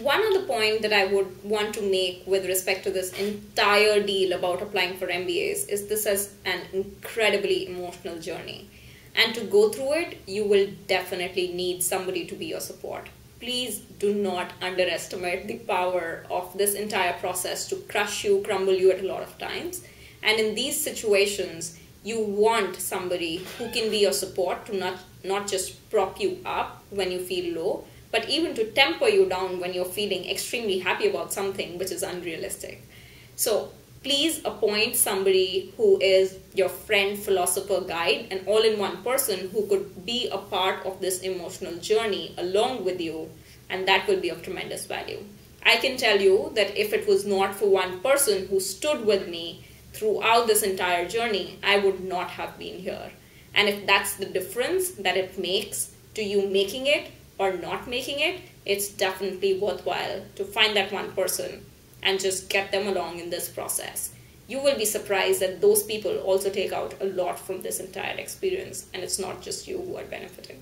one other point that I would want to make with respect to this entire deal about applying for MBAs is this is an incredibly emotional journey. And to go through it, you will definitely need somebody to be your support. Please do not underestimate the power of this entire process to crush you, crumble you at a lot of times. And in these situations, you want somebody who can be your support to not, not just prop you up when you feel low, but even to temper you down when you're feeling extremely happy about something which is unrealistic. So please appoint somebody who is your friend, philosopher, guide, and all in one person who could be a part of this emotional journey along with you, and that will be of tremendous value. I can tell you that if it was not for one person who stood with me throughout this entire journey, I would not have been here. And if that's the difference that it makes to you making it or not making it, it's definitely worthwhile to find that one person and just get them along in this process. You will be surprised that those people also take out a lot from this entire experience, and it's not just you who are benefiting.